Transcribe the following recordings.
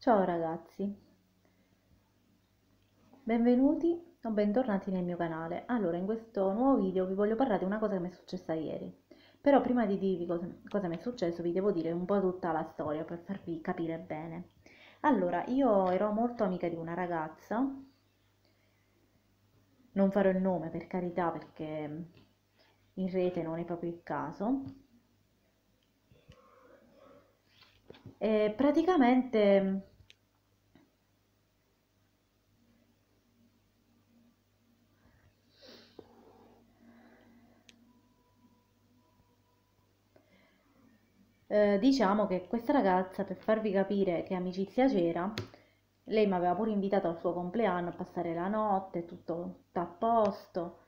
Ciao ragazzi, benvenuti o bentornati nel mio canale. Allora, in questo nuovo video vi voglio parlare di una cosa che mi è successa ieri. Però prima di dirvi cosa, cosa mi è successo vi devo dire un po' tutta la storia per farvi capire bene. Allora, io ero molto amica di una ragazza, non farò il nome per carità perché in rete non è proprio il caso. E praticamente Eh, diciamo che questa ragazza, per farvi capire che amicizia c'era, lei mi aveva pure invitato al suo compleanno a passare la notte, tutto, tutto a posto,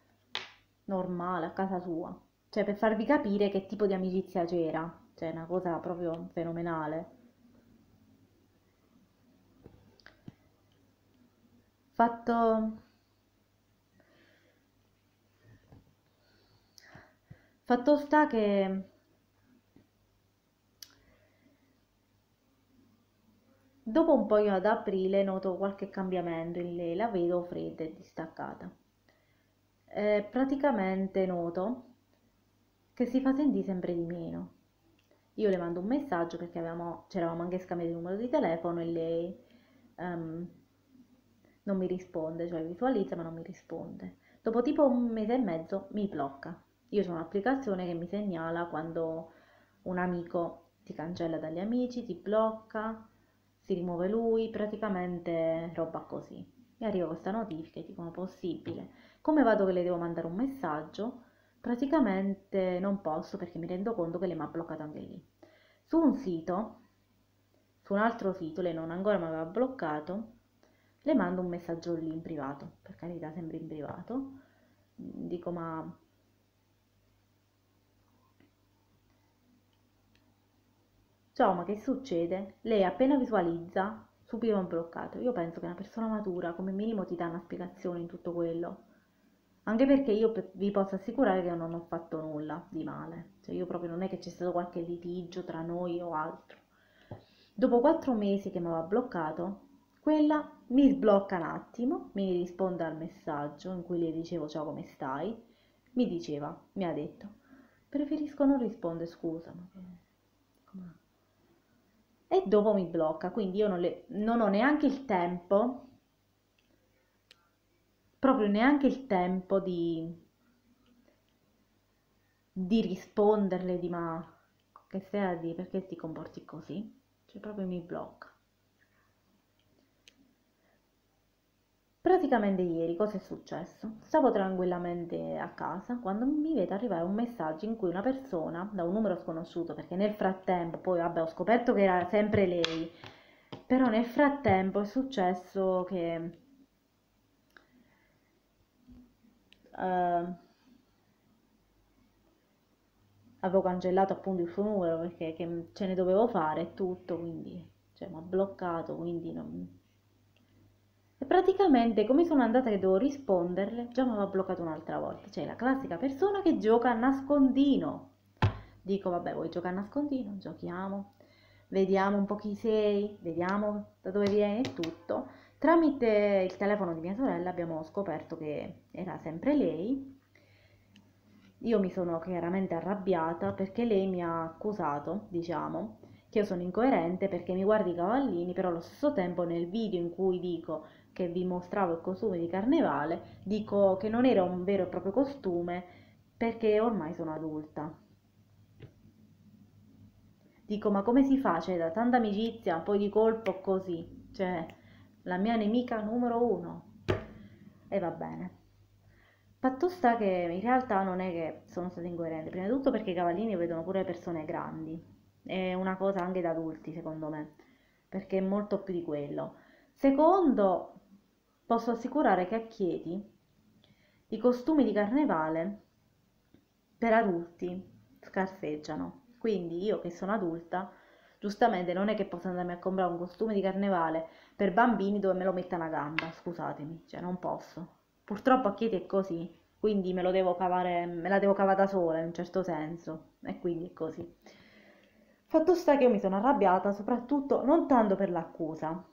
normale, a casa sua. Cioè, per farvi capire che tipo di amicizia c'era. Cioè, una cosa proprio fenomenale. Fatto... Fatto sta che Dopo un po' io ad aprile noto qualche cambiamento in lei, la vedo fredda e distaccata. Eh, praticamente noto che si fa sentire sempre di meno. Io le mando un messaggio perché avevamo, c'eravamo anche scambiati il numero di telefono e lei um, non mi risponde, cioè visualizza ma non mi risponde. Dopo tipo un mese e mezzo mi blocca. Io ho un'applicazione che mi segnala quando un amico ti cancella dagli amici, ti blocca, si rimuove lui, praticamente roba così. Mi arriva questa notifica e dicono possibile. Come vado che le devo mandare un messaggio? Praticamente non posso perché mi rendo conto che lei mi ha bloccato anche lì. Su un sito, su un altro sito, lei non ancora mi aveva bloccato, le mando un messaggio lì in privato, per carità sempre in privato. Dico ma Ciao, ma che succede? Lei appena visualizza, subito un bloccato. Io penso che una persona matura come minimo ti dà una spiegazione in tutto quello. Anche perché io vi posso assicurare che non ho fatto nulla di male. Cioè io proprio non è che c'è stato qualche litigio tra noi o altro. Dopo quattro mesi che mi aveva bloccato, quella mi sblocca un attimo, mi risponde al messaggio in cui le dicevo ciao come stai, mi diceva, mi ha detto, preferisco non rispondere scusa, ma e dopo mi blocca, quindi io non, le, non ho neanche il tempo, proprio neanche il tempo di, di risponderle di ma che stai a dire, perché ti comporti così? Cioè proprio mi blocca. Praticamente ieri cosa è successo? Stavo tranquillamente a casa quando mi vede arrivare un messaggio in cui una persona, da un numero sconosciuto, perché nel frattempo, poi vabbè ho scoperto che era sempre lei, però nel frattempo è successo che... Uh, avevo cancellato appunto il suo numero perché ce ne dovevo fare tutto, quindi cioè, mi ha bloccato, quindi non e praticamente come sono andata che devo risponderle, già mi aveva bloccato un'altra volta. Cioè la classica persona che gioca a nascondino. Dico, vabbè, vuoi giocare a nascondino? Giochiamo. Vediamo un po' chi sei, vediamo da dove vieni e tutto. Tramite il telefono di mia sorella abbiamo scoperto che era sempre lei. Io mi sono chiaramente arrabbiata perché lei mi ha accusato, diciamo, che io sono incoerente perché mi guardi i cavallini, però allo stesso tempo nel video in cui dico che vi mostravo il costume di carnevale, dico che non era un vero e proprio costume perché ormai sono adulta. Dico, ma come si fa? Cioè, da tanta amicizia, poi di colpo così. Cioè, la mia nemica numero uno. E va bene. Fatto sta che in realtà non è che sono stata incoerente, prima di tutto perché i cavallini vedono pure persone grandi. È una cosa anche da adulti, secondo me, perché è molto più di quello. Secondo, posso assicurare che a Chieti i costumi di carnevale per adulti scarseggiano. Quindi io che sono adulta, giustamente non è che posso andarmi a comprare un costume di carnevale per bambini dove me lo metta una gamba, scusatemi, cioè non posso. Purtroppo a Chieti è così, quindi me lo devo cavare, me la devo cavare da sola in un certo senso, e quindi è così. Fatto sta che io mi sono arrabbiata soprattutto non tanto per l'accusa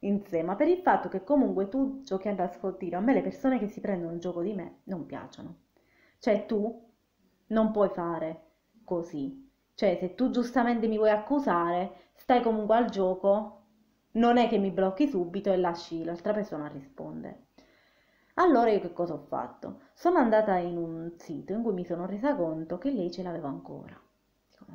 in sé, ma per il fatto che comunque tu giochi a nascondino. A me le persone che si prendono un gioco di me non piacciono. Cioè tu non puoi fare così. Cioè se tu giustamente mi vuoi accusare, stai comunque al gioco, non è che mi blocchi subito e lasci l'altra persona rispondere. Allora io che cosa ho fatto? Sono andata in un sito in cui mi sono resa conto che lei ce l'aveva ancora.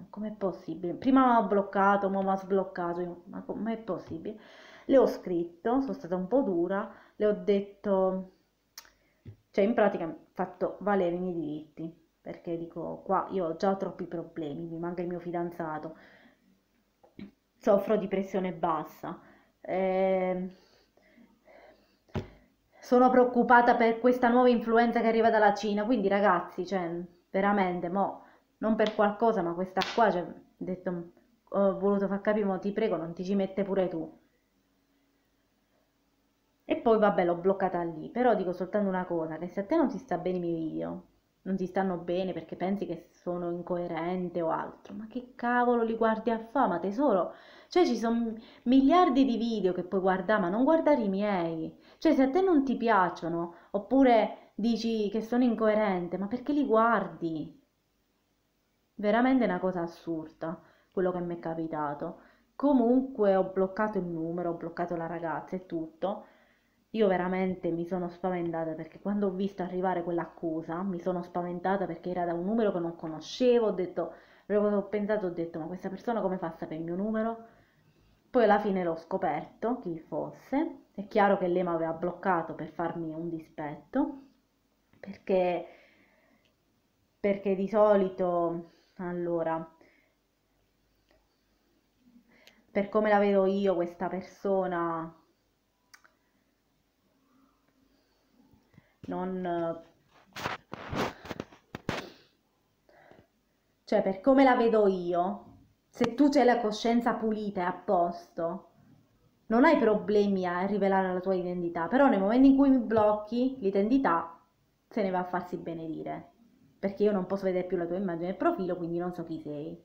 Com'è possibile? Prima mi ha bloccato, ora mi ha sbloccato, ma com'è possibile? Le ho scritto, sono stata un po' dura, le ho detto, cioè in pratica ho fatto valere i miei diritti, perché dico qua io ho già troppi problemi, mi manca il mio fidanzato, soffro di pressione bassa. Eh, sono preoccupata per questa nuova influenza che arriva dalla Cina, quindi ragazzi, cioè, veramente, mo, non per qualcosa, ma questa qua, cioè, detto, ho voluto far capire, mo, ti prego, non ti ci mette pure tu. E poi, vabbè, l'ho bloccata lì, però dico soltanto una cosa, che se a te non ti sta bene i miei video, non ti stanno bene perché pensi che sono incoerente o altro, ma che cavolo li guardi a fama, tesoro? Cioè ci sono miliardi di video che puoi guardare, ma non guardare i miei. Cioè se a te non ti piacciono, oppure dici che sono incoerente, ma perché li guardi? Veramente una cosa assurda quello che mi è capitato. Comunque ho bloccato il numero, ho bloccato la ragazza e tutto. Io veramente mi sono spaventata perché quando ho visto arrivare quell'accusa mi sono spaventata perché era da un numero che non conoscevo, ho detto, ho pensato, ho detto ma questa persona come fa a sapere il mio numero? Poi alla fine l'ho scoperto chi fosse, è chiaro che lei mi aveva bloccato per farmi un dispetto, perché, perché di solito, allora, per come la vedo io questa persona non... Cioè, per come la vedo io, se tu c'hai la coscienza pulita e a posto, non hai problemi a rivelare la tua identità, però nel momento in cui mi blocchi l'identità, se ne va a farsi benedire, perché io non posso vedere più la tua immagine del profilo, quindi non so chi sei.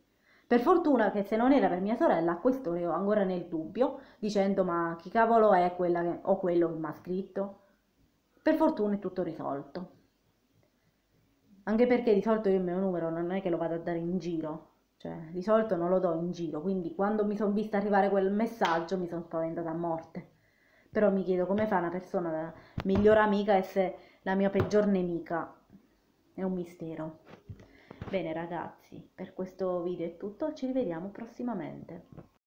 Per fortuna che se non era per mia sorella, a questo ero ancora nel dubbio, dicendo ma chi cavolo è quella che, o quello che mi ha scritto? Per fortuna è tutto risolto. Anche perché di solito io il mio numero non è che lo vado a dare in giro, cioè di solito non lo do in giro, quindi quando mi sono vista arrivare quel messaggio mi sono spaventata a morte. Però mi chiedo come fa una persona, la migliore amica, a essere la mia peggior nemica. È un mistero. Bene ragazzi, per questo video è tutto, ci rivediamo prossimamente.